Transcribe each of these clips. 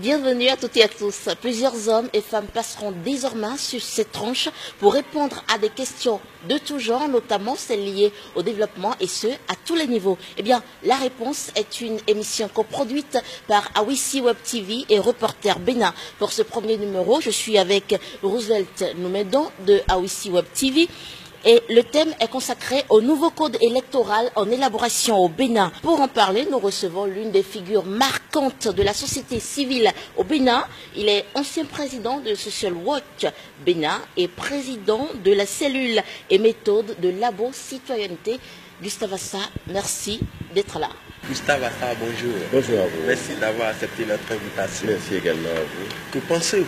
Bienvenue à toutes et à tous. Plusieurs hommes et femmes passeront désormais sur cette tranche pour répondre à des questions de tout genre, notamment celles liées au développement et ce, à tous les niveaux. Eh bien, la réponse est une émission coproduite par Awissi Web TV et Reporter Bénin. Pour ce premier numéro, je suis avec Roosevelt Noumedon de Awissi Web TV et le thème est consacré au nouveau code électoral en élaboration au Bénin. Pour en parler, nous recevons l'une des figures marquantes de la société civile au Bénin. Il est ancien président de Social Watch Bénin et président de la cellule et méthode de Labo Citoyenneté. Gustave Assa, merci d'être là. Gustave Assa, bonjour. Bonjour à vous. Merci d'avoir accepté notre invitation. Merci également à vous. Que pensez-vous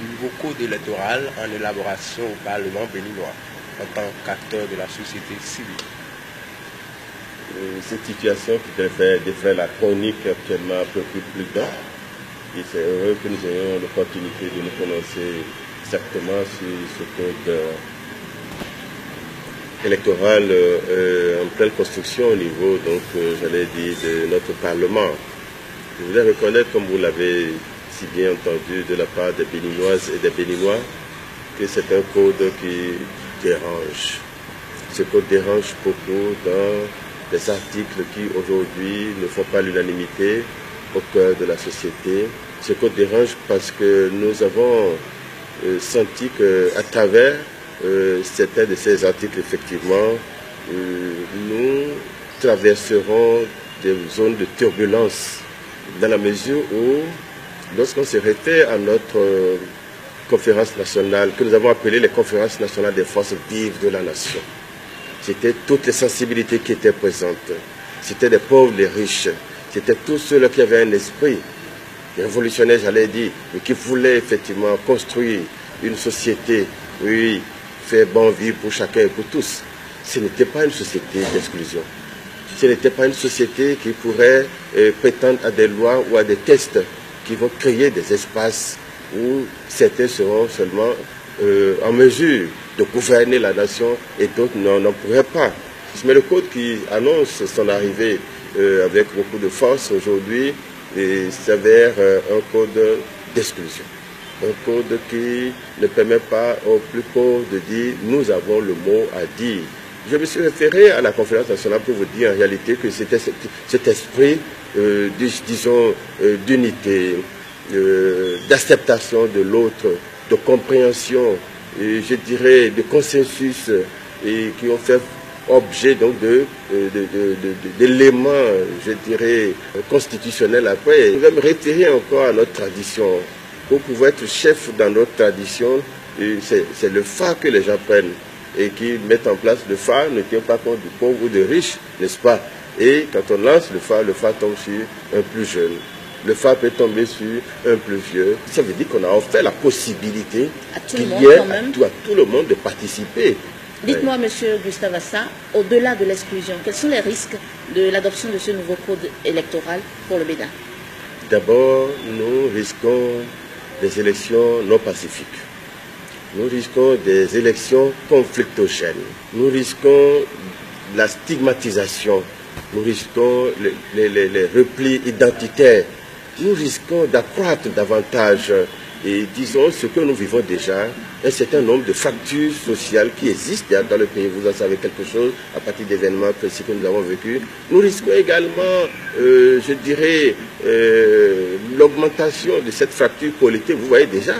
du nouveau code électoral en élaboration au Parlement béninois? En tant qu'acteur de la société civile. Euh, cette situation qui devait faire la chronique actuellement peu plus tard. Et c'est heureux que nous ayons l'opportunité de nous prononcer exactement sur ce code euh, électoral euh, en pleine construction au niveau, donc, j'allais dire, de notre Parlement. Je voulais reconnaître, comme vous l'avez si bien entendu de la part des Béninoises et des Béninois, que c'est un code qui dérange. Ce code dérange beaucoup dans les articles qui aujourd'hui ne font pas l'unanimité au cœur de la société. Ce code dérange parce que nous avons euh, senti qu'à travers euh, certains de ces articles, effectivement, euh, nous traverserons des zones de turbulence dans la mesure où, lorsqu'on se réfère à notre conférence nationale que nous avons appelée les conférences nationales des forces vives de la nation. C'était toutes les sensibilités qui étaient présentes. C'était des pauvres, des riches. C'était tous ceux-là qui avaient un esprit révolutionnaire, j'allais dire, mais qui voulaient effectivement construire une société, oui, faire bon vivre pour chacun et pour tous. Ce n'était pas une société d'exclusion. Ce n'était pas une société qui pourrait euh, prétendre à des lois ou à des tests qui vont créer des espaces où certains seront seulement euh, en mesure de gouverner la nation et d'autres n'en pourraient pas. Mais le code qui annonce son arrivée euh, avec beaucoup de force aujourd'hui s'avère euh, un code d'exclusion. Un code qui ne permet pas aux plus pauvres de dire nous avons le mot à dire. Je me suis référé à la conférence nationale pour vous dire en réalité que c'était cet, esprit, disons, d'unité, d'acceptation de l'autre, de compréhension, je dirais de consensus, et qui ont fait objet de, d'éléments, je dirais, constitutionnels après. Nous allons référer encore à notre tradition. Pour pouvoir être chef dans notre tradition, c'est le phare que les gens prennent et qui mettent en place le phare ne tient pas compte du pauvre ou de riche, n'est-ce pas? Et quand on lance le phare, le phare tombe sur un plus jeune le phare peut tomber sur un plus vieux. Ça veut dire qu'on a offert la possibilité qu'il y ait à tout, le monde de participer. Dites-moi, Monsieur Gustave Assa, au-delà de l'exclusion, quels sont les risques de l'adoption de ce nouveau code électoral pour le Bénin? D'abord, nous risquons des élections non pacifiques. Nous risquons des élections conflictogènes. Nous risquons la stigmatisation. Nous risquons les replis identitaires nous risquons d'accroître davantage, et disons ce que nous vivons déjà, un certain nombre de factures sociales qui existent dans le pays. Vous en savez quelque chose à partir d'événements précis que nous avons vécus. Nous risquons également, euh, je dirais, euh, l'augmentation de cette fracture politique. Vous voyez déjà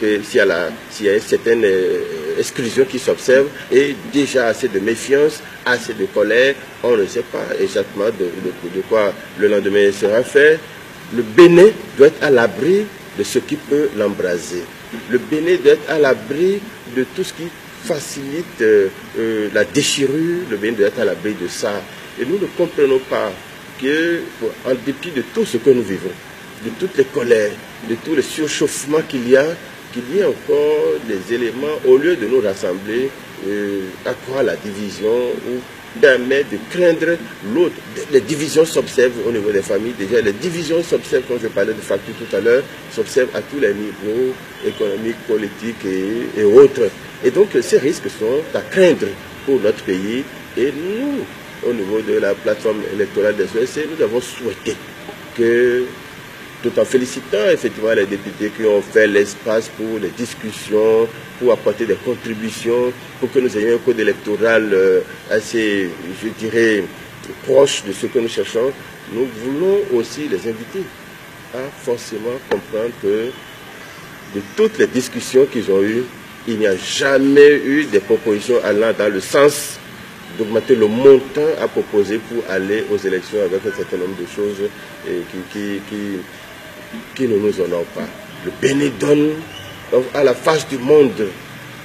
que s'il y, y, a une certaine euh, exclusion qui s'observe et déjà assez de méfiance, assez de colère, on ne sait pas exactement de quoi le lendemain sera fait le Bénin doit être à l'abri de ce qui peut l'embraser. Le Bénin doit être à l'abri de tout ce qui facilite euh, euh, la déchirure. Le Bénin doit être à l'abri de ça. Et nous ne comprenons pas que, en dépit de tout ce que nous vivons, de toutes les colères, de tous les surchauffements qu'il y a, qu'il y ait encore des éléments, au lieu de nous rassembler, euh, accroître la division permet de craindre l'autre. Les divisions s'observent au niveau des familles. Déjà, les divisions s'observent, quand je parlais de facture tout à l'heure, s'observent à tous les niveaux, économiques, politiques et, autres. Et donc, ces risques sont à craindre pour notre pays. Et nous, au niveau de la plateforme électorale des OSC, nous avons souhaité que tout en félicitant effectivement les députés qui ont fait l'espace pour les discussions, pour apporter des contributions, pour que nous ayons un code électoral euh, assez, je dirais, proche de ce que nous cherchons, nous voulons aussi les inviter à forcément comprendre que de toutes les discussions qu'ils ont eues, il n'y a jamais eu des propositions allant dans le sens d'augmenter le montant à proposer pour aller aux élections avec un certain nombre de choses qui, qui, ne nous honorent pas. Le Bénin donne à la face du monde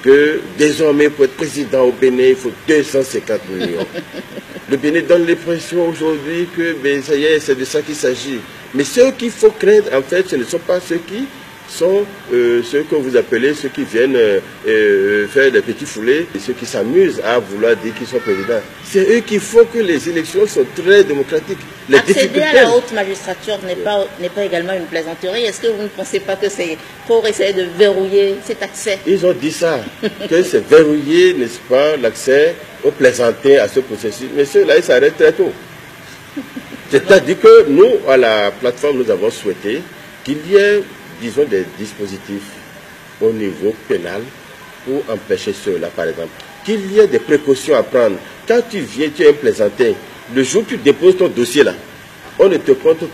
que désormais pour être président au Bénin, il faut 250 millions. Le Bénin donne l'impression aujourd'hui que ben, ça y est, c'est de ça qu'il s'agit. Mais ceux qu'il faut craindre, en fait, ce ne sont pas ceux qui sont euh, ceux que vous appelez ceux qui viennent euh, euh, faire des petits foulés et ceux qui s'amusent à vouloir dire qu'ils sont présidents. C'est eux qui font que les élections sont très démocratiques. Les Accéder à la haute magistrature n'est pas, pas également une plaisanterie. Est-ce que vous ne pensez pas que c'est pour essayer de verrouiller cet accès? Ils ont dit ça, que c'est verrouiller, n'est-ce pas, l'accès aux plaisanter à ce processus. Mais ceux-là, ils s'arrêtent très tôt. C'est-à-dire que nous, à la plateforme, nous avons souhaité qu'il y ait disons, des dispositifs au niveau pénal pour empêcher cela, par exemple. Qu'il y ait des précautions à prendre. Quand tu viens, tu es un plaisantin, le jour où tu déposes ton dossier là, on ne te compte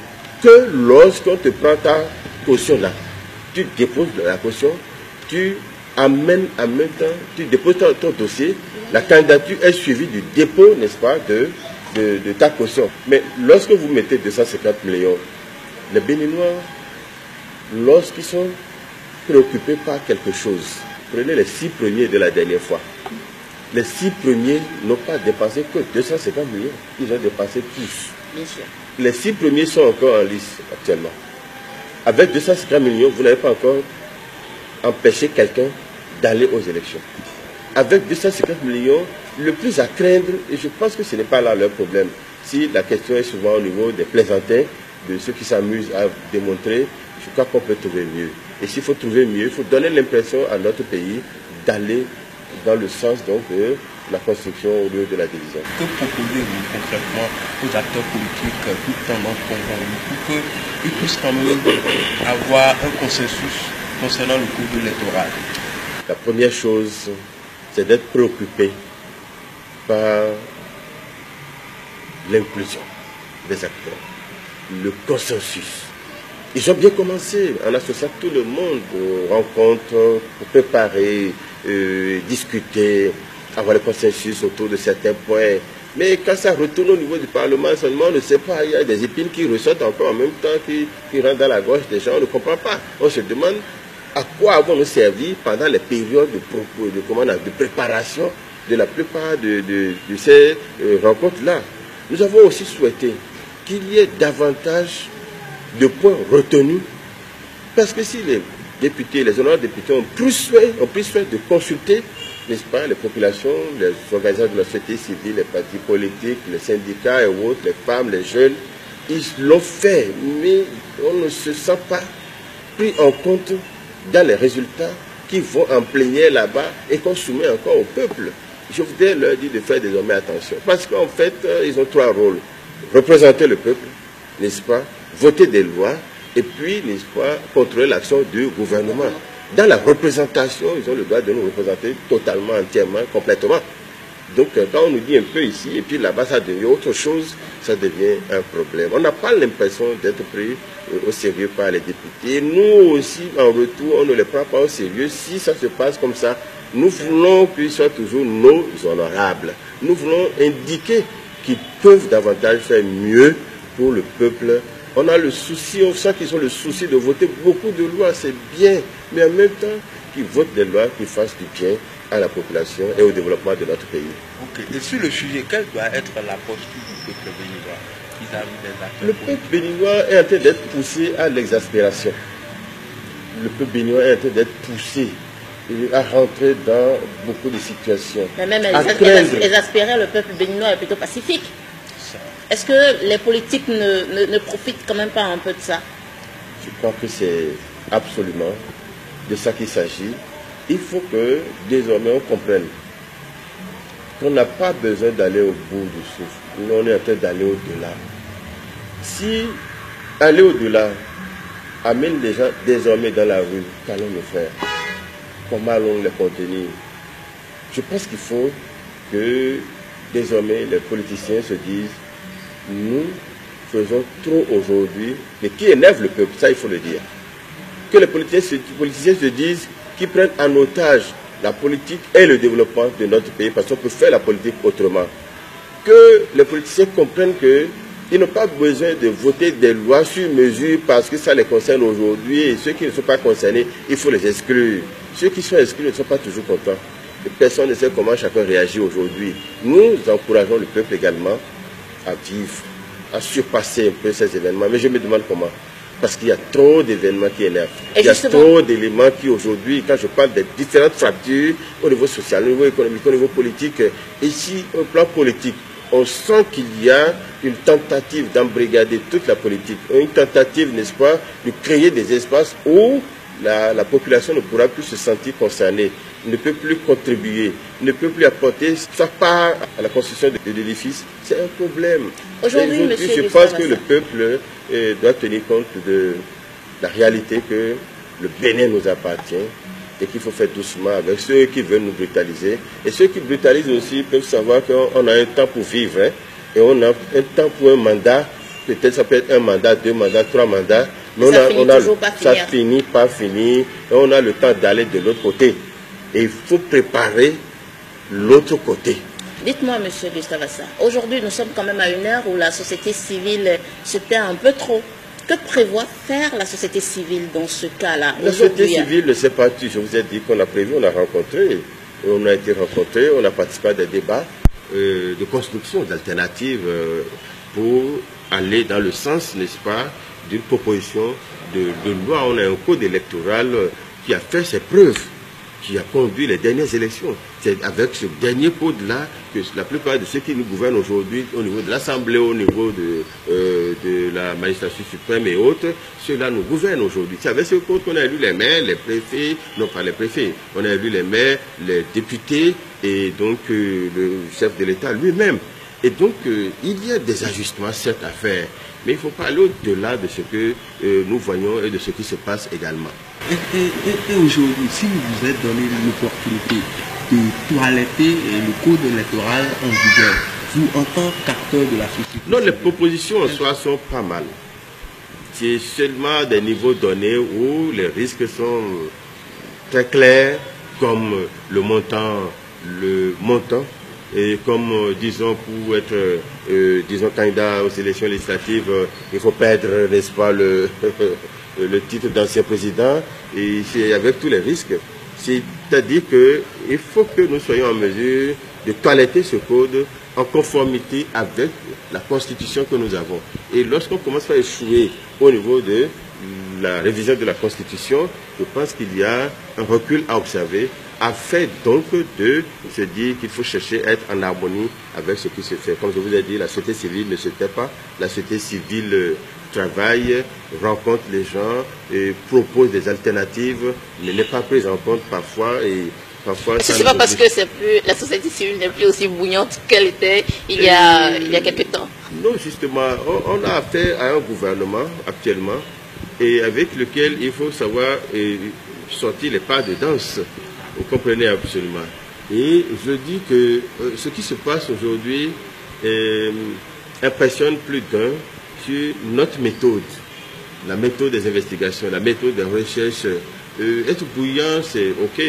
que lorsqu'on te prend ta caution là. Tu déposes la caution, tu amènes en même temps, tu déposes ton, dossier, la candidature est suivie du dépôt, n'est-ce pas, de, de, de, ta caution. Mais lorsque vous mettez 250 millions, les Béninois lorsqu'ils sont préoccupés par quelque chose, prenez les six premiers de la dernière fois. Les six premiers n'ont pas dépensé que 250 millions, ils ont dépensé plus. Bien sûr. Les six premiers sont encore en lice actuellement. Avec 250 millions, vous n'avez pas encore empêché quelqu'un d'aller aux élections. Avec 250 millions, le plus à craindre, et je pense que ce n'est pas là leur problème, si la question est souvent au niveau des plaisantins, de ceux qui s'amusent à démontrer je crois qu'on peut trouver mieux. Et s'il faut trouver mieux, il faut donner l'impression à notre pays d'aller dans le sens donc, de la construction au lieu de la division. Que proposez-vous concrètement aux acteurs politiques tout en convaincus pour qu'ils puissent quand même avoir un consensus concernant le cours électoral La première chose, c'est d'être préoccupé par l'inclusion des acteurs, le consensus ils ont bien commencé en associant tout le monde aux rencontres pour préparer, euh, discuter, avoir le consensus autour de certains points. Mais quand ça retourne au niveau du Parlement seulement, on ne sait pas, il y a des épines qui ressortent encore en même temps, qui, qui rentrent dans la gorge des gens, on ne comprend pas. On se demande à quoi avons-nous servi pendant les périodes de, de, de préparation de la plupart de, ces euh, rencontres-là. Nous avons aussi souhaité qu'il y ait davantage de points retenus. Parce que si les députés, les honorables députés ont plus fait, ont de consulter, n'est-ce pas, les populations, les organisations de la société civile, les partis politiques, les syndicats et autres, les femmes, les jeunes, ils l'ont fait, mais on ne se sent pas pris en compte dans les résultats qui vont en plénière là-bas et qu'on soumet encore au peuple. Je voudrais leur dire de faire désormais attention. Parce qu'en fait, euh, ils ont trois rôles. Représenter le peuple, n'est-ce pas voter des lois et puis, n'est-ce pas, contrôler l'action du gouvernement. Dans la représentation, ils ont le droit de nous représenter totalement, entièrement, complètement. Donc, euh, quand on nous dit un peu ici, et puis là-bas, ça devient autre chose, ça devient un problème. On n'a pas l'impression d'être pris euh, au sérieux par les députés. Nous aussi, en retour, on ne les prend pas au sérieux. Si ça se passe comme ça, nous voulons qu'ils soient toujours nos honorables. Nous voulons indiquer qu'ils peuvent davantage faire mieux pour le peuple on a le souci, on sent qu'ils ont le souci de voter beaucoup de lois, c'est bien, mais en même temps qu'ils votent des lois qui fassent du bien à la population et au développement de notre pays. Ok. Et sur le sujet, quelle doit être la posture du peuple béninois vis-à-vis des acteurs Le peuple béninois est en train d'être poussé à l'exaspération. Le peuple béninois est en train d'être poussé à rentrer dans beaucoup de situations. Mais même exaspérer le peuple béninois est plutôt pacifique. Est-ce que les politiques ne, profitent quand même pas un peu de ça? Je crois que c'est absolument de ça qu'il s'agit. Il faut que désormais on comprenne qu'on n'a pas besoin d'aller au bout du souffle. On est en train d'aller au-delà. Si aller au-delà amène les gens désormais dans la rue, qu'allons-nous faire? Comment allons-nous les contenir? Je pense qu'il faut que désormais les politiciens se disent, nous faisons trop aujourd'hui, mais qui énerve le peuple, ça il faut le dire. Que les politiciens, se disent qu'ils prennent en otage la politique et le développement de notre pays, parce qu'on peut faire la politique autrement. Que les politiciens comprennent qu'ils n'ont pas besoin de voter des lois sur mesure parce que ça les concerne aujourd'hui et ceux qui ne sont pas concernés, il faut les exclure. Ceux qui sont exclus ne sont pas toujours contents. Personne ne sait comment chacun réagit aujourd'hui. Nous encourageons le peuple également à vivre, à surpasser un peu ces événements. Mais je me demande comment. Parce qu'il y a trop d'événements qui énervent. Il y a trop d'éléments qui aujourd'hui, quand je parle des différentes fractures au niveau social, au niveau économique, au niveau politique, ici, au plan politique, on sent qu'il y a une tentative d'embrigader toute la politique, une tentative, n'est-ce pas, de créer des espaces où la, population ne pourra plus se sentir concernée, ne peut plus contribuer, ne peut plus apporter sa part à la construction de, l'édifice. C'est un problème. Aujourd'hui, je pense que le peuple euh, doit tenir compte de la réalité que le Bénin nous appartient et qu'il faut faire doucement avec ceux qui veulent nous brutaliser. Et ceux qui brutalisent aussi peuvent savoir qu'on a un temps pour vivre hein, et on a un temps pour un mandat. Peut-être ça peut être un mandat, deux mandats, trois mandats. Mais ça on a, ça finit pas fini. Et on a le temps d'aller de l'autre côté. Et il faut préparer l'autre côté. Dites-moi, Monsieur Gustave aujourd'hui nous sommes quand même à une heure où la société civile se perd un peu trop. Que prévoit faire la société civile dans ce cas-là La société civile ne sait pas tout. Je vous ai dit qu'on a prévu, on a rencontré, on a été rencontré, on a participé à des débats euh, de construction d'alternatives euh, pour aller dans le sens, n'est-ce pas, d'une proposition de, loi. On a un code électoral qui a fait ses preuves qui a conduit les dernières élections. C'est avec ce dernier code-là que la plupart de ceux qui nous gouvernent aujourd'hui, au niveau de l'Assemblée, au niveau de, euh, de la magistrature suprême et autres, ceux-là nous gouvernent aujourd'hui. C'est avec ce code qu'on a élu les maires, les préfets, non pas les préfets, on a élu les maires, les députés et donc euh, le chef de l'État lui-même. Et donc, euh, il y a des ajustements, certes, à faire, mais il ne faut pas aller au-delà de ce que nous voyons et de ce qui se passe également. Et, aujourd'hui, si vous vous êtes donné l'opportunité de toiletter le code électoral en vigueur, vous, en tant qu'acteur de la société Non, les propositions en soi sont pas mal. C'est seulement des niveaux donnés où les risques sont très clairs, comme le montant, le montant, et comme, euh, disons, pour être, euh, disons, candidat aux élections législatives, euh, il faut perdre, n'est-ce pas, le, le titre d'ancien président, et c'est avec tous les risques. C'est-à-dire qu'il faut que nous soyons en mesure de toiletter ce code en conformité avec la constitution que nous avons. Et lorsqu'on commence à échouer au niveau de la révision de la constitution, je pense qu'il y a un recul à observer afin donc de se dire qu'il faut chercher à être en harmonie avec ce qui se fait. Comme je vous ai dit, la société civile ne se tait pas, la société civile travaille, rencontre les gens et propose des alternatives, mais n'est pas prise en compte parfois et parfois. C'est pas parce que plus la société civile n'est plus aussi bouillante qu'elle était il y a il y a quelques temps. Non, justement, on, a affaire à un gouvernement actuellement et avec lequel il faut savoir sortir les pas de danse. Vous comprenez absolument. Et je dis que euh, ce qui se passe aujourd'hui euh, impressionne plus d'un sur notre méthode, la méthode des investigations, la méthode des recherches. Euh, être bouillant, c'est OK.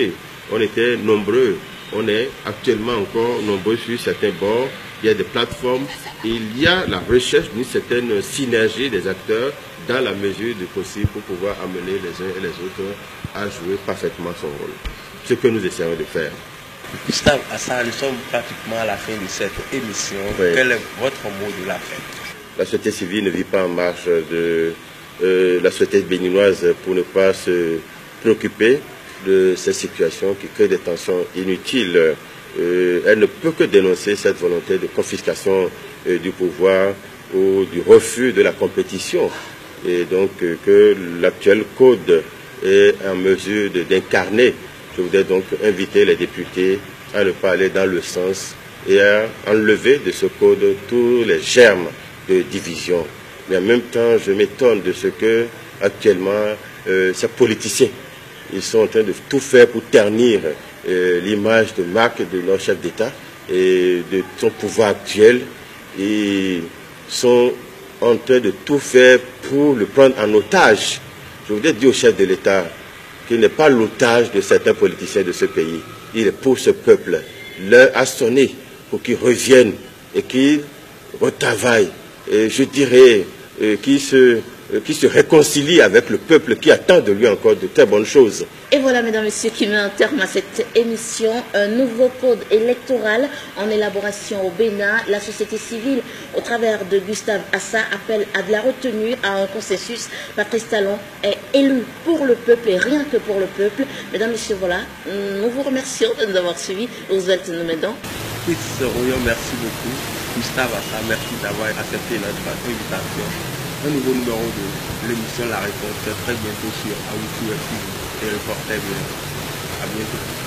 On était nombreux. On est actuellement encore nombreux sur certains bords. Il y a des plateformes. Il y a la recherche d'une certaine synergie des acteurs dans la mesure du possible pour pouvoir amener les uns et les autres à jouer parfaitement son rôle. Ce que nous essayons de faire. Gustave ça, nous sommes pratiquement à la fin de cette émission. Quel est votre mot de la fin? La société civile ne vit pas en marge de euh, la société béninoise pour ne pas se préoccuper de cette situation qui crée des tensions inutiles. Euh, elle ne peut que dénoncer cette volonté de confiscation euh, du pouvoir ou du refus de la compétition. Et donc que l'actuel code est en mesure d'incarner. Je voudrais donc inviter les députés à ne pas aller dans le sens et à enlever de ce code tous les germes de division. Mais en même temps, je m'étonne de ce que actuellement ces politiciens. Ils sont en train de tout faire pour ternir l'image de marque de leur chef d'État et de son pouvoir actuel. Ils sont en train de tout faire pour le prendre en otage. Je voudrais dire au chef de l'État qu'il n'est pas l'otage de certains politiciens de ce pays. Il est pour ce peuple. L'heure a sonné pour qu'il revienne et qu'il retravaille. Et je dirais euh, qu'il se qui se réconcilie avec le peuple qui attend de lui encore de très bonnes choses. Et voilà, mesdames, messieurs, qui met un terme à cette émission. Un nouveau code électoral en élaboration au Bénin. La société civile, au travers de Gustave Assa, appelle à de la retenue, à un consensus. Patrice Talon est élu pour le peuple et rien que pour le peuple. Mesdames, messieurs, voilà, nous vous remercions de nous avoir suivis. Roosevelt Noumédan. merci beaucoup. Gustave Assa, merci d'avoir accepté notre invitation un nouveau numéro de l'émission La Réponse très bientôt sur Aoutou et Reporter. À bientôt.